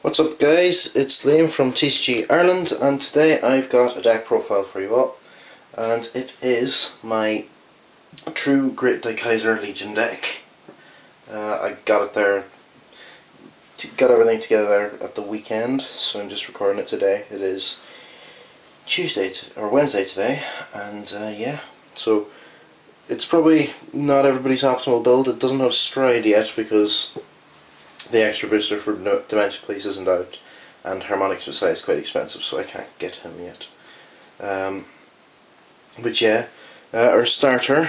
What's up guys, it's Liam from TCG Ireland and today I've got a deck profile for you all and it is my true Great Kaiser Legion deck. Uh, I got it there, got everything together there at the weekend so I'm just recording it today. It is Tuesday or Wednesday today and uh, yeah, so it's probably not everybody's optimal build. It doesn't have Stride yet because the extra booster for Dimension Police isn't out and Harmonics Messiah is quite expensive so I can't get him yet. Um, but yeah, uh, our starter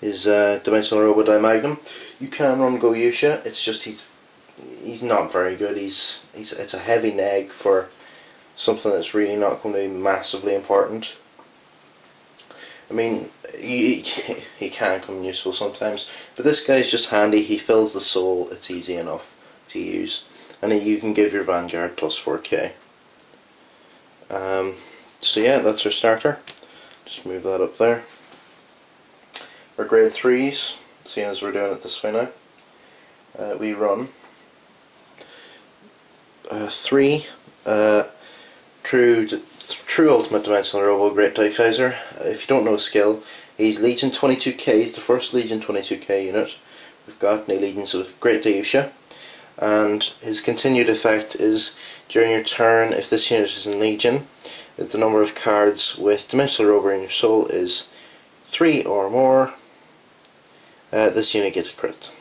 is uh, Dimensional Robo Daimagnum. You can run Goyusha, it's just he's he's not very good. He's he's it's a heavy neg for something that's really not going to be massively important. I mean, he, he can come useful sometimes, but this guy's just handy, he fills the soul, it's easy enough to use, and you can give your Vanguard plus 4k. Um, so yeah, that's our starter. Just move that up there. Our grade 3s, seeing as we're doing it this way now, uh, we run uh, 3 uh, true true ultimate dimensional robo great Daikaiser. Uh, if you don't know skill, he's Legion 22k, he's the first Legion 22k unit. We've got new Legions with Great Daiyusha. And his continued effect is during your turn, if this unit is in Legion, if the number of cards with Dimensional Robo in your soul is 3 or more, uh, this unit gets a crit.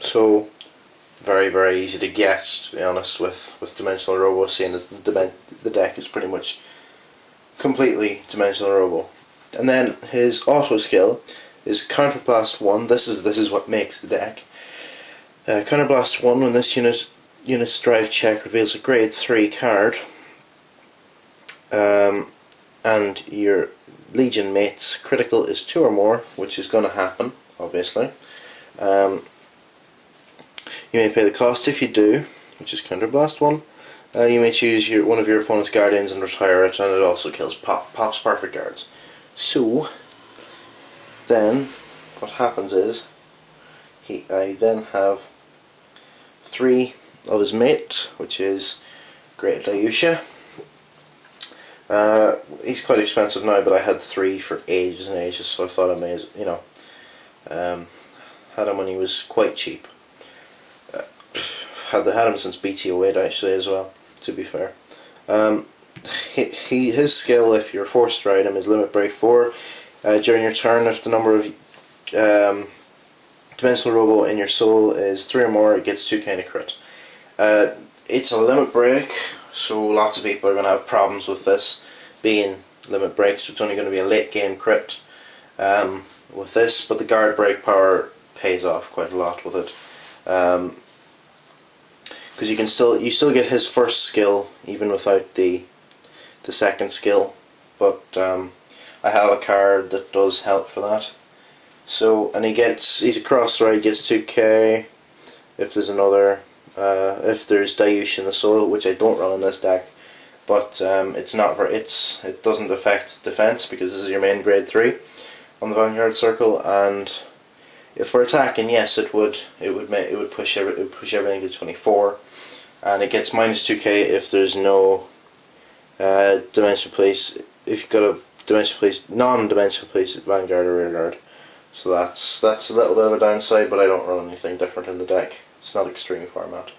So, very, very easy to get, to be honest, with, with Dimensional Robo, seeing as the, the deck is pretty much completely Dimensional Robo. And then his auto skill is Counterblast 1. This is this is what makes the deck. Uh, Counterblast 1, when this unit unit's drive check reveals a grade 3 card, um, and your Legion mate's critical is 2 or more, which is going to happen, obviously. Um, you may pay the cost if you do, which is Counterblast 1. Uh, you may choose your one of your opponent's guardians and retire it, and it also kills pop, Pop's perfect guards. So, then, what happens is, he I then have three of his mate, which is Great Daiyusha. Uh, he's quite expensive now, but I had three for ages and ages, so I thought I may, as, you know, um, had him when he was quite cheap. Uh, had had him since BT08 actually as well to be fair. Um, he, he, his skill, if you're forced to ride him, is limit break 4. Uh, during your turn, if the number of um, Dimensional Robo in your soul is 3 or more, it gets 2 kind of crit. Uh, it's a limit break, so lots of people are going to have problems with this being limit break, so it's only going to be a late game crit um, with this, but the guard break power pays off quite a lot with it. Um, because you can still you still get his first skill even without the the second skill. But um, I have a card that does help for that. So and he gets he's a cross ride gets 2k if there's another uh, if there's Dayush in the soil which I don't run in this deck. But um, it's not for it's it doesn't affect defense because this is your main grade 3 on the Vanguard circle. And if we're attacking, yes, it would it would make it would push every, it would push everything to 24, and it gets minus 2k if there's no uh, dimension police. If you've got a dimension police, non-dimension police vanguard or rearguard, so that's that's a little bit of a downside. But I don't run anything different in the deck. It's not extreme format.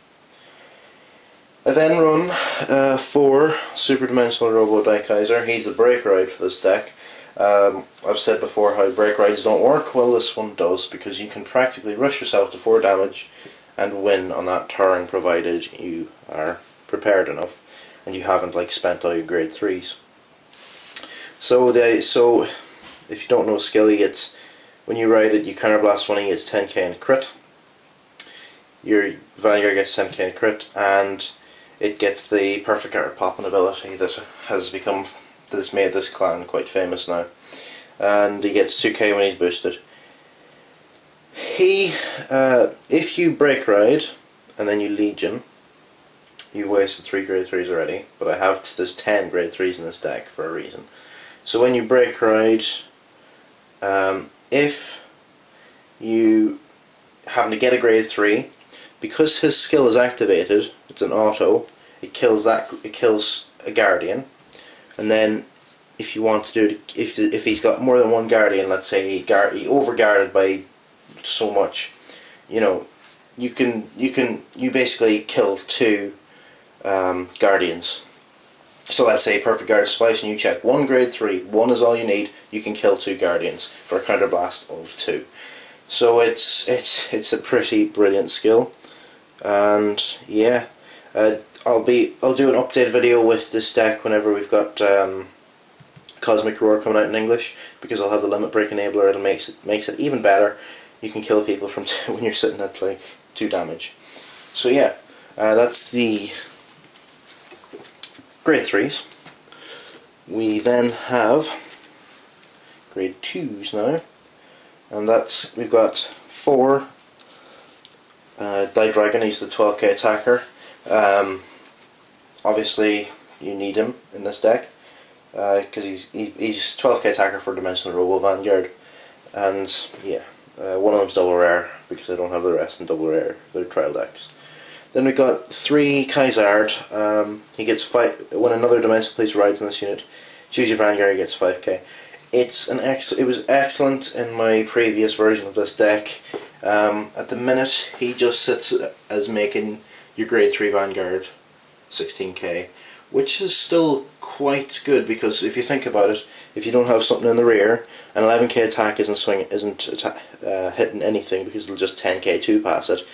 I then run uh, four Super Dimensional Robo Daikaiser. He's the break ride for this deck. Um, I've said before how break rides don't work, well this one does because you can practically rush yourself to 4 damage and win on that turn provided you are prepared enough and you haven't like spent all your grade 3s. So the so if you don't know Skelly gets when you ride it you counterblast one he gets 10k in crit. Your Vanguard gets 10k in crit and it gets the perfect card popping ability that has become that's made this clan quite famous now. And he gets 2k when he's boosted. He, uh, if you break ride and then you legion, you've wasted 3 grade 3s already, but I have, there's 10 grade 3s in this deck for a reason. So when you break ride, um, if you happen to get a grade 3, because his skill is activated, it's an auto. It kills that. It kills a guardian, and then if you want to do it, if if he's got more than one guardian, let's say he guard he overguarded by so much, you know, you can you can you basically kill two um, guardians. So let's say perfect guard splice and you check one grade three, one is all you need. You can kill two guardians for a counter blast of two. So it's it's it's a pretty brilliant skill, and yeah, uh, I'll be I'll do an update video with this deck whenever we've got um, Cosmic Roar coming out in English because I'll have the limit break enabler. It'll makes it makes it even better. You can kill people from when you're sitting at like two damage. So yeah, uh, that's the grade threes. We then have grade twos now, and that's we've got four. Uh, Daidragon, he's the 12k attacker. Um, obviously, you need him in this deck because uh, he's he, he's 12k attacker for Dimensional Robo Vanguard, and yeah, uh, one of them's double rare because I don't have the rest in double rare. They're trial decks. Then we've got three Kaizard. Um, he gets five when another dimensional police rides in this unit. Choose your Vanguard. Gets 5k. It's an ex. It was excellent in my previous version of this deck. Um, at the minute, he just sits as making your grade three Vanguard, 16k, which is still quite good because if you think about it, if you don't have something in the rear, an 11k attack isn't swing isn't uh, hitting anything because it'll just 10k two pass it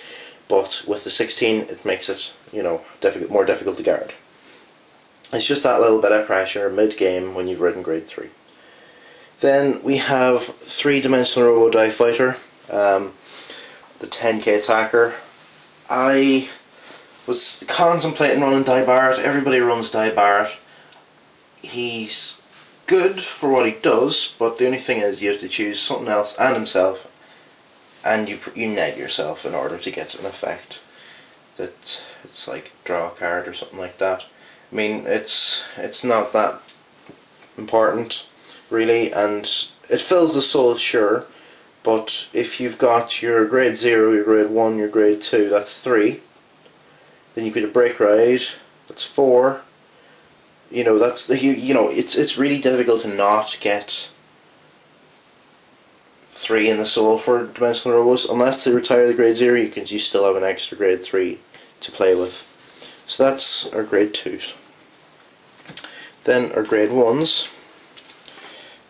but with the 16 it makes it you know difficult, more difficult to guard. It's just that little bit of pressure mid-game when you've ridden grade 3. Then we have three-dimensional Robo Daifighter, um, the 10k attacker. I was contemplating running Die Barrett. everybody runs Die Barrett. He's good for what he does, but the only thing is you have to choose something else and himself and you you neg yourself in order to get an effect that it's like draw a card or something like that. I mean it's it's not that important really and it fills the soul sure but if you've got your grade 0, your grade 1, your grade 2 that's 3 then you get a break ride that's 4 you know that's the you, you know it's it's really difficult to not get three in the soul for dimensional robos. Unless they retire the grade zero, you can you still have an extra grade three to play with. So that's our grade twos. Then our grade ones,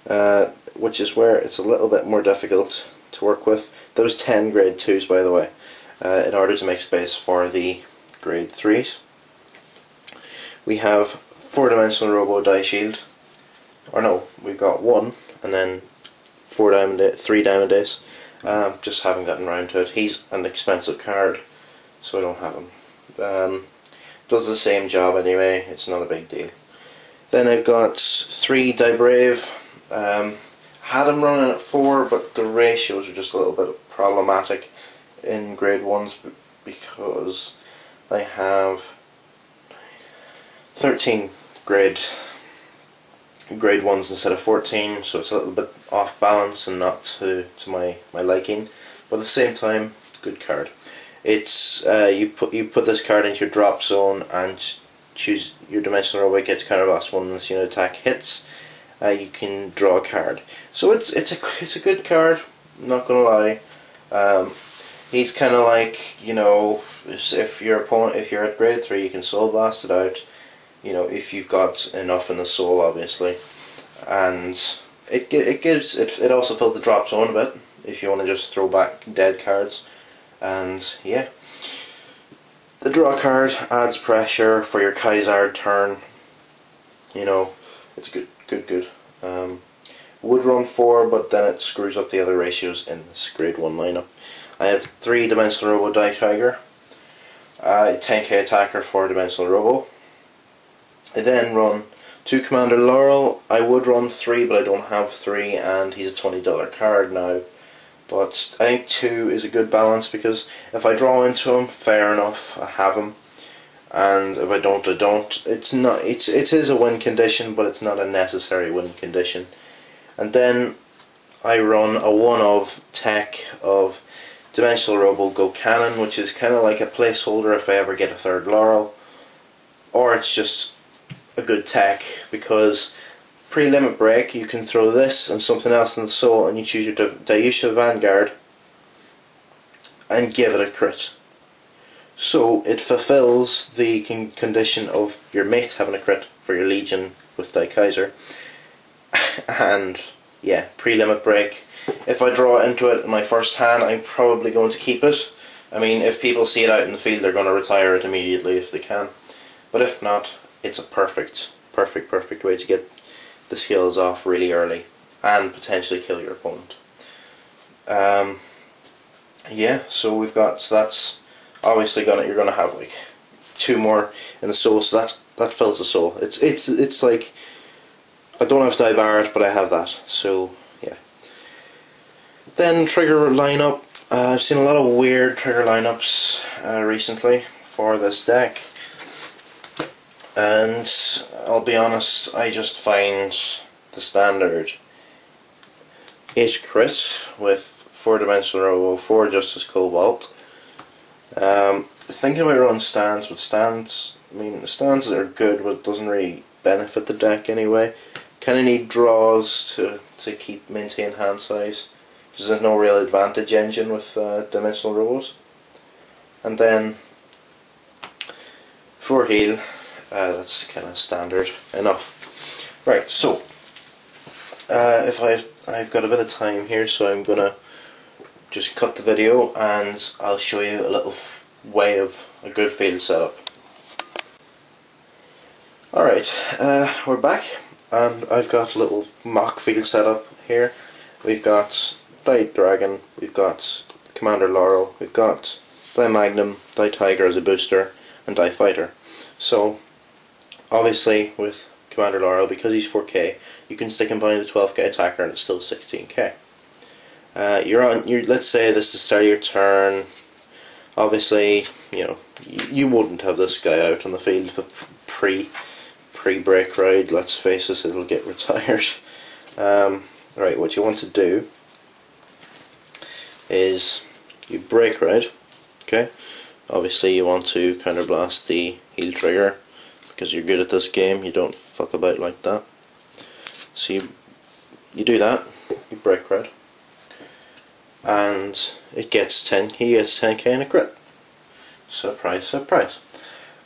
uh, which is where it's a little bit more difficult to work with. Those ten grade twos, by the way, uh, in order to make space for the grade threes. We have four dimensional robo Daishield. Or no, we've got one, and then four diamond, three diamond ace. Um, just haven't gotten around to it. He's an expensive card, so I don't have him. Um, does the same job anyway. It's not a big deal. Then I've got three Daibrave. Um, had him running at four, but the ratios are just a little bit problematic in grade ones because I have 13 grade grade ones instead of 14 so it's a little bit off balance and not to, to my, my liking. But at the same time good card. It's uh, you put you put this card into your drop zone and choose your dimensional robot gets counterblast one this unit attack hits. Uh, you can draw a card. So it's it's a it's a good card not gonna lie. Um, he's kind of like you know if, if your opponent if you're at grade 3 you can soul blast it out you know if you've got enough in the soul obviously. And it it gives it, it also fills the drop zone a bit if you want to just throw back dead cards. And yeah. The draw card adds pressure for your Kaizard turn. You know it's good good good. Um, would run 4 but then it screws up the other ratios in this grade 1 lineup. I have 3 dimensional robo Daitiger uh, 10k attacker 4 dimensional robo I then run two Commander Laurel. I would run three, but I don't have three, and he's a $20 card now. But I think two is a good balance because if I draw into him, fair enough, I have him. And if I don't, I don't. It's not. It's it is a win condition, but it's not a necessary win condition. And then I run a one of tech of Dimensional Robo Gocannon, which is kind of like a placeholder if I ever get a third Laurel, or it's just a good tech because pre-limit break you can throw this and something else in the soul and you choose your Daiyusha Vanguard and give it a crit. So it fulfills the con condition of your mate having a crit for your Legion with Daikaiser and yeah, pre-limit break. If I draw into it in my first hand I'm probably going to keep it. I mean if people see it out in the field they're going to retire it immediately if they can. But if not, it's a perfect, perfect, perfect way to get the skills off really early and potentially kill your opponent. Um, yeah, so we've got, so that's obviously gonna, you're gonna have like two more in the soul, so that's, that fills the soul. It's, it's, it's like, I don't have Dai Barret, but I have that, so. Then trigger lineup, uh, I've seen a lot of weird trigger lineups uh, recently for this deck. And I'll be honest I just find the standard 8 crit with 4 dimensional robo, 4 justice cobalt. Um, thinking about running stands but stands I mean the stands are good but it doesn't really benefit the deck anyway. Kind of need draws to, to keep maintain hand size because there's no real advantage engine with uh, dimensional robos and then for heal uh, that's kind of standard enough. Right, so uh, if I've, I've got a bit of time here, so I'm gonna just cut the video and I'll show you a little way of a good field setup. Alright, uh, we're back and I've got a little mock field setup here. We've got Dai Dragon, we've got Commander Laurel, we've got Dai Magnum, Dai Tiger as a booster, and Dai Fighter. So obviously with Commander Laurel, because he's 4k, you can stick him behind a 12k attacker and it's still 16k. Uh, you're on. You're, let's say this is the start of your turn. Obviously, you know you, you wouldn't have this guy out on the field pre pre break ride. Let's face it, it'll get retired. Um, right, what you want to do is you break ride. Okay, obviously you want to counterblast the heal trigger because you're good at this game. You don't fuck about like that. So you, you do that. You break red. And it gets 10 he gets 10k in a crit. Surprise surprise.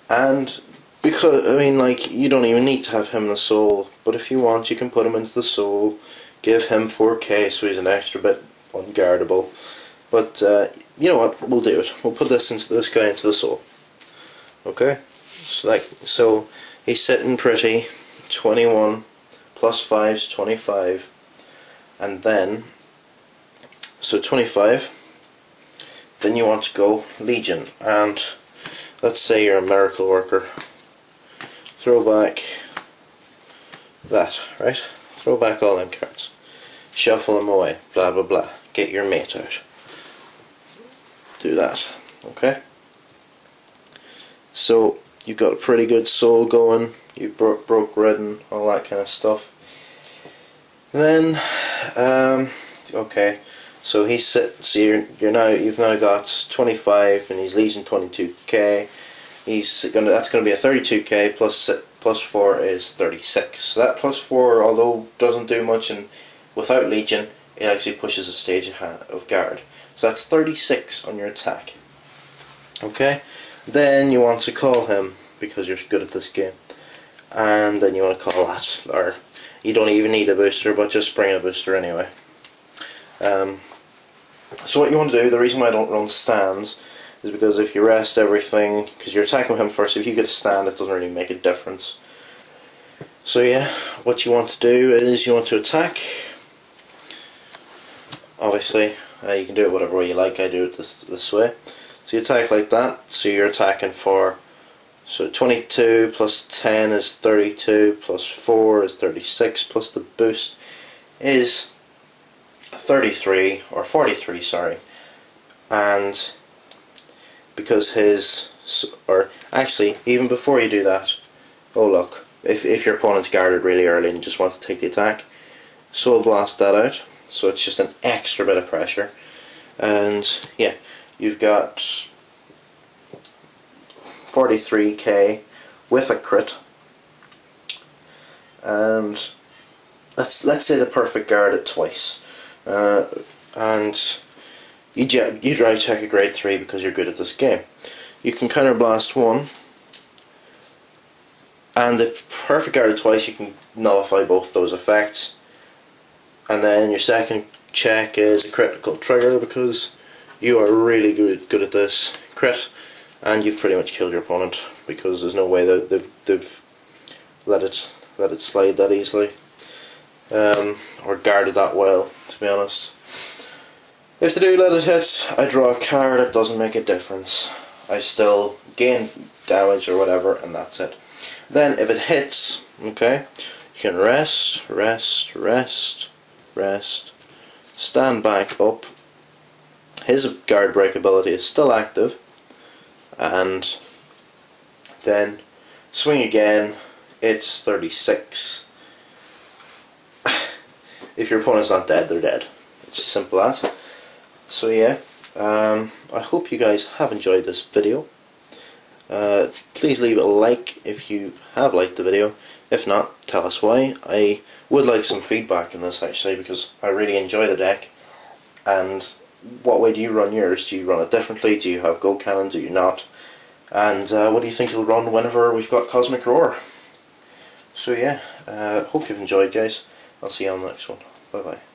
And because I mean like you don't even need to have him in the soul but if you want you can put him into the soul give him 4k so he's an extra bit unguardable but uh, you know what? We'll do it. We'll put this into this guy into the saw. okay? So like so he's sitting pretty 21 plus 5 is 25 and then so 25 then you want to go Legion. And let's say you're a miracle worker. Throw back that right? Throw back all them cards. Shuffle them away. Blah blah blah. Get your mate out do that okay so you've got a pretty good soul going, you broke, broke Redden, all that kind of stuff. then, um, okay, so he's sit, so you're, you're now, you've now got 25 and he's leasing 22k. He's gonna, that's gonna be a 32k plus, plus 4 is 36. So that plus 4, although doesn't do much and without Legion, it actually pushes a stage of guard. So that's 36 on your attack. Okay? Then you want to call him because you're good at this game. And then you want to call that, or you don't even need a booster, but just bring a booster anyway. Um, so what you want to do, the reason why I don't run stands, is because if you rest everything, because you're attacking him first, if you get a stand it doesn't really make a difference. So yeah, what you want to do is you want to attack. Obviously, uh, you can do it whatever way you like, I do it this, this way. So you attack like that, so you're attacking for, so 22 plus 10 is 32, plus 4 is 36, plus the boost is 33, or 43, sorry. And because his, or actually, even before you do that, oh look, if, if your opponent's guarded really early and just wants to take the attack, Soul Blast that out, so it's just an extra bit of pressure. and yeah, you've got 43k with a crit, and let's let's say the perfect guard it twice, uh, and you you drive check a grade three because you're good at this game. You can counterblast one, and the perfect guard it twice, you can nullify both those effects. And then your second check is a critical trigger because you are really good good at this crit, and you've pretty much killed your opponent because there's no way that they've they've let it let it slide that easily, um, or guarded that well. To be honest, if they do let it hit, I draw a card. It doesn't make a difference. I still gain damage or whatever, and that's it. Then if it hits, okay, you can rest, rest, rest, rest, stand back up. His guard break ability is still active, and then swing again. It's 36. if your opponent's not dead, they're dead. It's simple as. So yeah, um, I hope you guys have enjoyed this video. Uh, please leave a like if you have liked the video. If not, tell us why. I would like some feedback on this actually because I really enjoy the deck. And what way do you run yours? Do you run it differently? Do you have Gocannon? Do you not? And uh, what do you think it'll run whenever we've got Cosmic Roar? So yeah, uh, hope you've enjoyed guys. I'll see you on the next one. Bye bye.